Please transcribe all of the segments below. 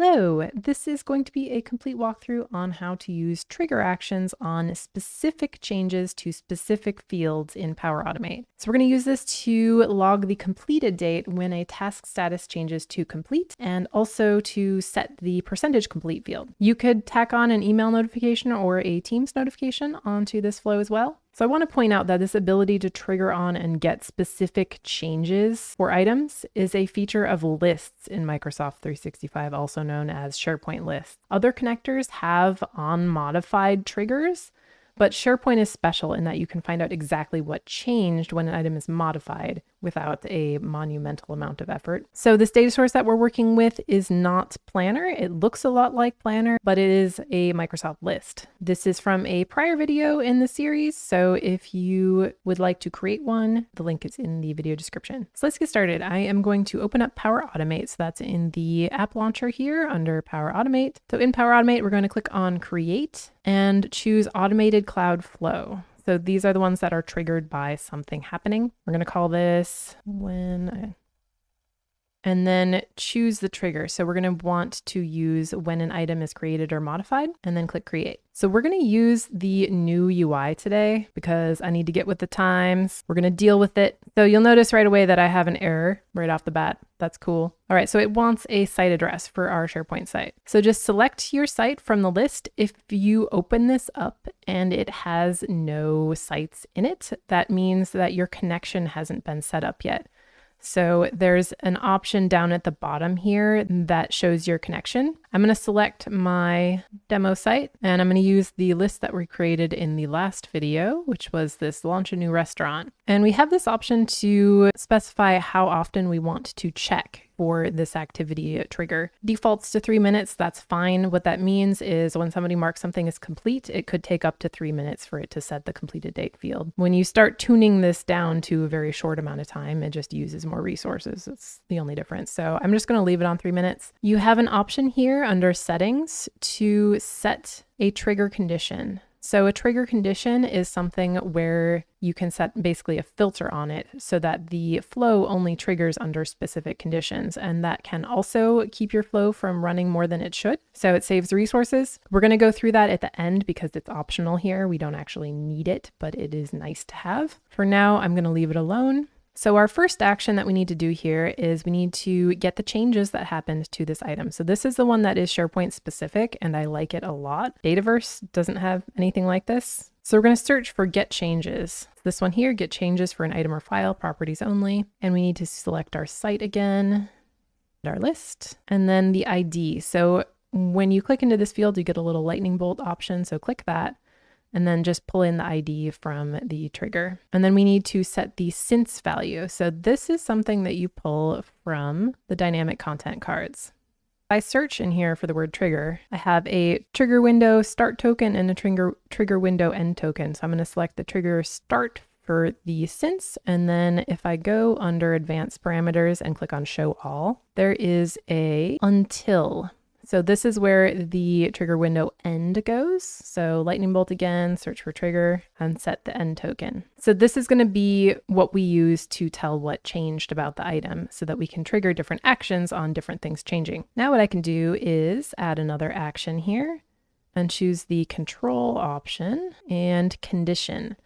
Hello, this is going to be a complete walkthrough on how to use trigger actions on specific changes to specific fields in Power Automate. So we're going to use this to log the completed date when a task status changes to complete and also to set the percentage complete field. You could tack on an email notification or a Teams notification onto this flow as well. So I want to point out that this ability to trigger on and get specific changes for items is a feature of lists in Microsoft 365, also known as SharePoint lists. Other connectors have on modified triggers, but SharePoint is special in that you can find out exactly what changed when an item is modified without a monumental amount of effort. So this data source that we're working with is not Planner. It looks a lot like Planner, but it is a Microsoft list. This is from a prior video in the series. So if you would like to create one, the link is in the video description. So let's get started. I am going to open up Power Automate. So that's in the app launcher here under Power Automate. So in Power Automate, we're going to click on create and choose automated cloud flow. So these are the ones that are triggered by something happening. We're going to call this when and then choose the trigger. So we're going to want to use when an item is created or modified and then click create. So we're going to use the new UI today because I need to get with the times. We're going to deal with it. So you'll notice right away that I have an error right off the bat. That's cool. All right, so it wants a site address for our SharePoint site. So just select your site from the list. If you open this up and it has no sites in it, that means that your connection hasn't been set up yet. So there's an option down at the bottom here that shows your connection. I'm going to select my demo site and I'm going to use the list that we created in the last video, which was this launch a new restaurant. And we have this option to specify how often we want to check for this activity trigger. Defaults to three minutes, that's fine. What that means is when somebody marks something as complete, it could take up to three minutes for it to set the completed date field. When you start tuning this down to a very short amount of time, it just uses more resources. It's the only difference. So I'm just gonna leave it on three minutes. You have an option here under settings to set a trigger condition. So a trigger condition is something where you can set basically a filter on it so that the flow only triggers under specific conditions. And that can also keep your flow from running more than it should. So it saves resources. We're going to go through that at the end because it's optional here. We don't actually need it, but it is nice to have. For now, I'm going to leave it alone. So our first action that we need to do here is we need to get the changes that happened to this item. So this is the one that is SharePoint specific and I like it a lot. Dataverse doesn't have anything like this. So we're going to search for get changes. This one here, get changes for an item or file, properties only. And we need to select our site again, our list, and then the ID. So when you click into this field, you get a little lightning bolt option. So click that and then just pull in the ID from the trigger. And then we need to set the since value. So this is something that you pull from the dynamic content cards. I search in here for the word trigger. I have a trigger window start token and a trigger trigger window end token. So I'm going to select the trigger start for the since. And then if I go under advanced parameters and click on show all, there is a until so this is where the trigger window end goes. So lightning bolt again, search for trigger and set the end token. So this is going to be what we use to tell what changed about the item so that we can trigger different actions on different things changing. Now what I can do is add another action here and choose the control option and condition.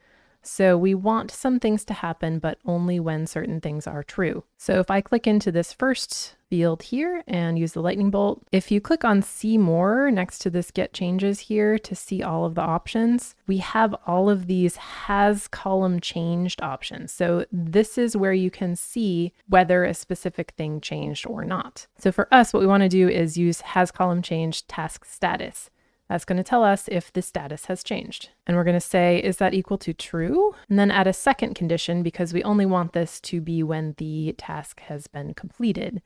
So we want some things to happen, but only when certain things are true. So if I click into this first field here and use the lightning bolt, if you click on see more next to this get changes here to see all of the options, we have all of these has column changed options. So this is where you can see whether a specific thing changed or not. So for us, what we want to do is use has column changed task status. That's going to tell us if the status has changed. And we're going to say, is that equal to true? And then add a second condition because we only want this to be when the task has been completed,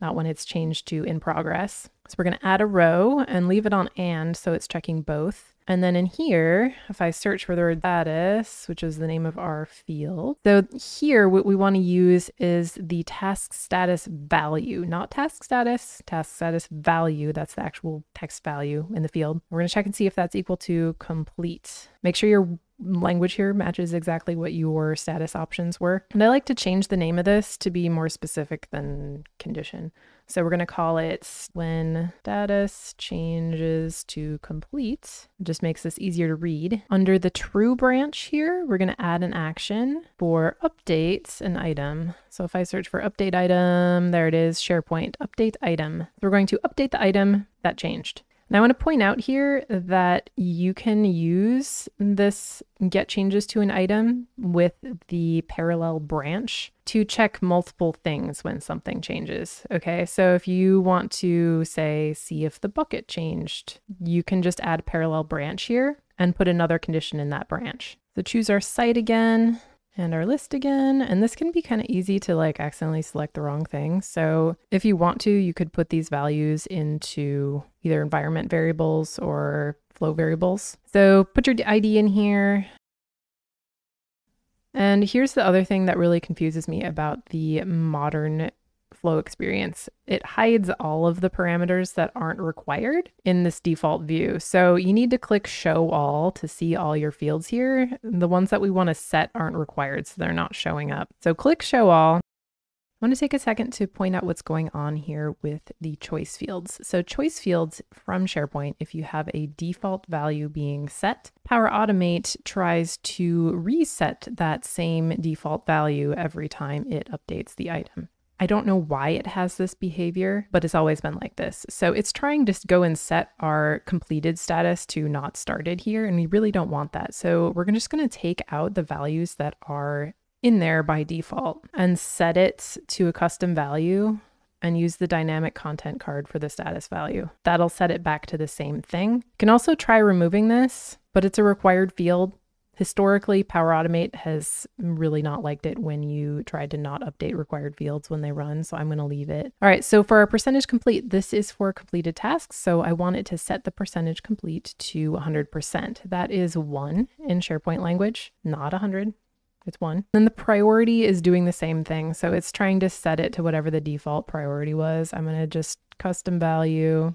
not when it's changed to in progress. So we're going to add a row and leave it on and so it's checking both. And then in here, if I search for the word status, which is the name of our field, so here what we want to use is the task status value, not task status, task status value. That's the actual text value in the field. We're going to check and see if that's equal to complete. Make sure your language here matches exactly what your status options were. And I like to change the name of this to be more specific than condition. So we're going to call it when status changes to complete. It just makes this easier to read. Under the true branch here, we're going to add an action for update an item. So if I search for update item, there it is, SharePoint, update item. So we're going to update the item that changed. Now I want to point out here that you can use this get changes to an item with the parallel branch to check multiple things when something changes. Okay, so if you want to say, see if the bucket changed, you can just add parallel branch here and put another condition in that branch. So choose our site again and our list again. And this can be kind of easy to like accidentally select the wrong thing. So if you want to, you could put these values into either environment variables or flow variables. So put your ID in here. And here's the other thing that really confuses me about the modern flow experience. It hides all of the parameters that aren't required in this default view. So you need to click show all to see all your fields here. The ones that we want to set aren't required, so they're not showing up. So click show all. I want to take a second to point out what's going on here with the choice fields. So choice fields from SharePoint, if you have a default value being set, Power Automate tries to reset that same default value every time it updates the item. I don't know why it has this behavior, but it's always been like this. So it's trying to go and set our completed status to not started here, and we really don't want that. So we're just going to take out the values that are in there by default and set it to a custom value and use the dynamic content card for the status value. That'll set it back to the same thing. You can also try removing this, but it's a required field Historically, Power Automate has really not liked it when you tried to not update required fields when they run, so I'm going to leave it. All right, so for our percentage complete, this is for completed tasks, so I want it to set the percentage complete to 100%. That is one in SharePoint language, not 100 it's one. Then the priority is doing the same thing. So it's trying to set it to whatever the default priority was. I'm going to just custom value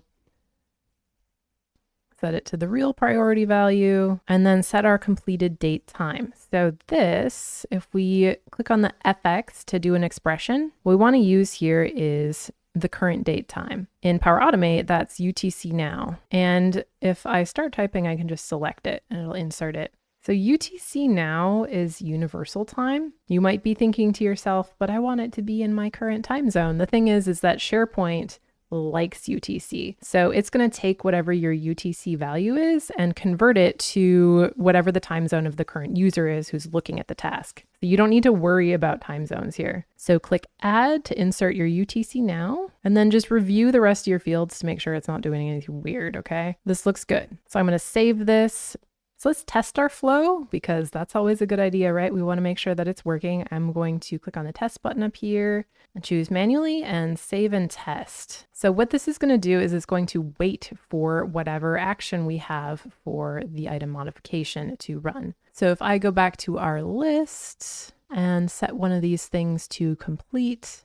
set it to the real priority value, and then set our completed date time. So this, if we click on the FX to do an expression, what we want to use here is the current date time. In Power Automate, that's UTC now. And if I start typing, I can just select it and it'll insert it. So UTC now is universal time. You might be thinking to yourself, but I want it to be in my current time zone. The thing is, is that SharePoint likes UTC. So it's going to take whatever your UTC value is and convert it to whatever the time zone of the current user is who's looking at the task. So you don't need to worry about time zones here. So click add to insert your UTC now, and then just review the rest of your fields to make sure it's not doing anything weird, okay? This looks good. So I'm going to save this so let's test our flow because that's always a good idea, right? We want to make sure that it's working. I'm going to click on the test button up here and choose manually and save and test. So what this is going to do is it's going to wait for whatever action we have for the item modification to run. So if I go back to our list and set one of these things to complete,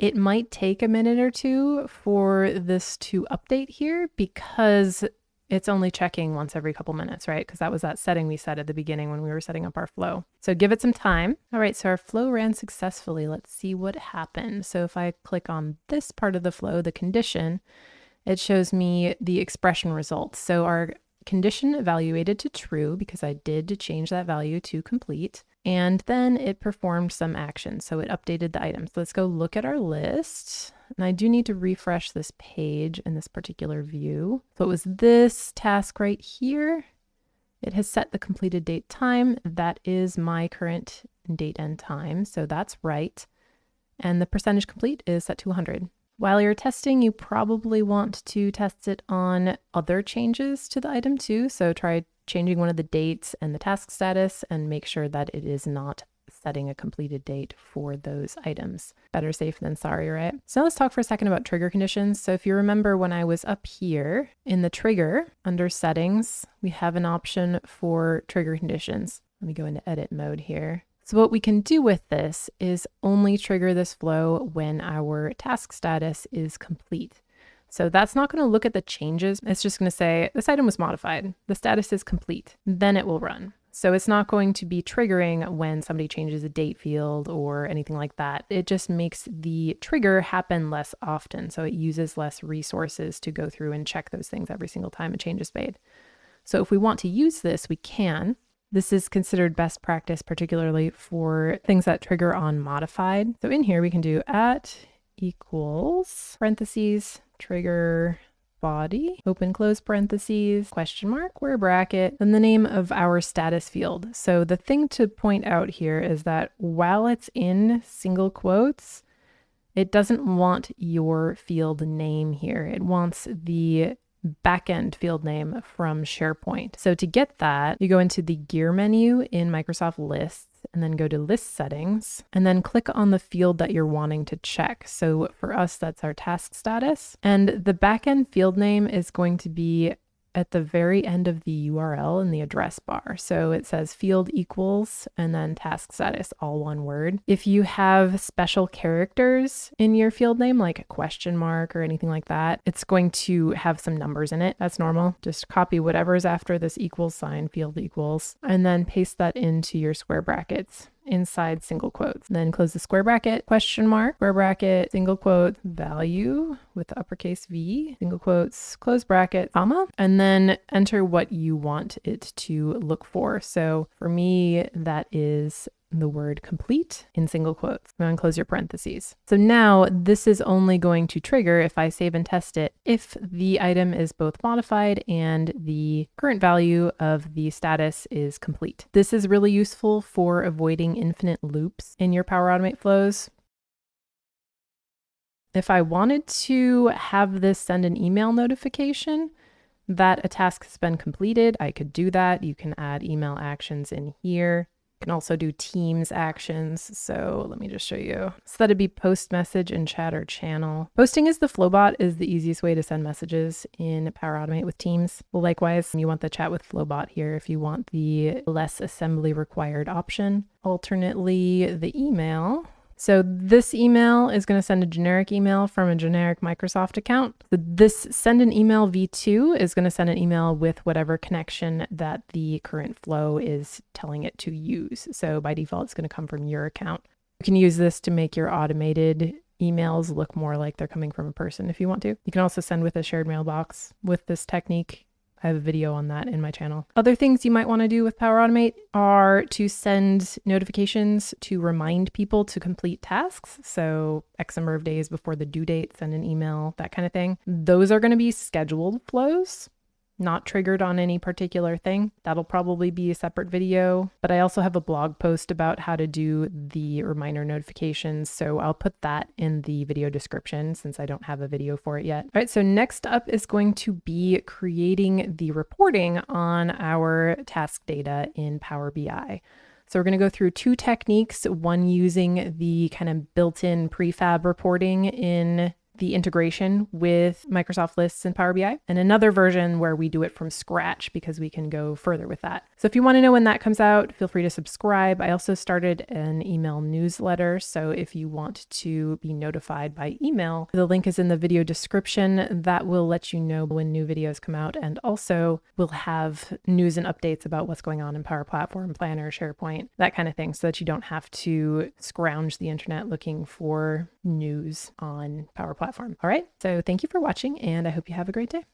it might take a minute or two for this to update here because it's only checking once every couple minutes, right? Because that was that setting we set at the beginning when we were setting up our flow. So give it some time. All right, so our flow ran successfully. Let's see what happened. So if I click on this part of the flow, the condition, it shows me the expression results. So our condition evaluated to true because I did change that value to complete. And then it performed some action. So it updated the items. So let's go look at our list. And I do need to refresh this page in this particular view. So it was this task right here. It has set the completed date time. That is my current date and time. So that's right. And the percentage complete is set to 100. While you're testing, you probably want to test it on other changes to the item too. So try changing one of the dates and the task status and make sure that it is not setting a completed date for those items. Better safe than sorry, right? So now let's talk for a second about trigger conditions. So if you remember when I was up here in the trigger under settings, we have an option for trigger conditions. Let me go into edit mode here. So what we can do with this is only trigger this flow when our task status is complete. So that's not going to look at the changes. It's just going to say this item was modified. The status is complete. Then it will run. So it's not going to be triggering when somebody changes a date field or anything like that. It just makes the trigger happen less often. So it uses less resources to go through and check those things every single time a change is made. So if we want to use this, we can. This is considered best practice, particularly for things that trigger on modified. So in here, we can do at equals parentheses trigger body, open close parentheses, question mark, square bracket, then the name of our status field. So the thing to point out here is that while it's in single quotes, it doesn't want your field name here. It wants the backend field name from SharePoint. So to get that, you go into the gear menu in Microsoft Lists and then go to list settings and then click on the field that you're wanting to check. So for us, that's our task status. And the backend field name is going to be at the very end of the URL in the address bar. So it says field equals and then task status, all one word. If you have special characters in your field name, like a question mark or anything like that, it's going to have some numbers in it. That's normal. Just copy whatever's after this equals sign, field equals, and then paste that into your square brackets inside single quotes. Then close the square bracket, question mark, square bracket, single quote, value with the uppercase V, single quotes, close bracket, comma, and then enter what you want it to look for. So for me, that is the word complete in single quotes. And close your parentheses. So now this is only going to trigger if I save and test it if the item is both modified and the current value of the status is complete. This is really useful for avoiding infinite loops in your Power Automate flows. If I wanted to have this send an email notification, that a task has been completed, I could do that. You can add email actions in here can also do Teams actions. So let me just show you. So that'd be post message and chat or channel. Posting as the Flowbot is the easiest way to send messages in Power Automate with Teams. Likewise, you want the chat with Flowbot here if you want the less assembly required option. Alternately, the email so this email is going to send a generic email from a generic Microsoft account. This send an email v2 is going to send an email with whatever connection that the current flow is telling it to use. So by default, it's going to come from your account. You can use this to make your automated emails look more like they're coming from a person if you want to. You can also send with a shared mailbox with this technique. I have a video on that in my channel. Other things you might want to do with Power Automate are to send notifications to remind people to complete tasks. So, X number of days before the due date, send an email, that kind of thing. Those are going to be scheduled flows not triggered on any particular thing. That'll probably be a separate video, but I also have a blog post about how to do the reminder notifications. So I'll put that in the video description since I don't have a video for it yet. All right, so next up is going to be creating the reporting on our task data in Power BI. So we're going to go through two techniques, one using the kind of built-in prefab reporting in the integration with Microsoft Lists and Power BI, and another version where we do it from scratch because we can go further with that. So if you want to know when that comes out, feel free to subscribe. I also started an email newsletter. So if you want to be notified by email, the link is in the video description. That will let you know when new videos come out. And also, we'll have news and updates about what's going on in Power Platform, Planner, SharePoint, that kind of thing, so that you don't have to scrounge the internet looking for news on Power Platform. All right. So thank you for watching, and I hope you have a great day.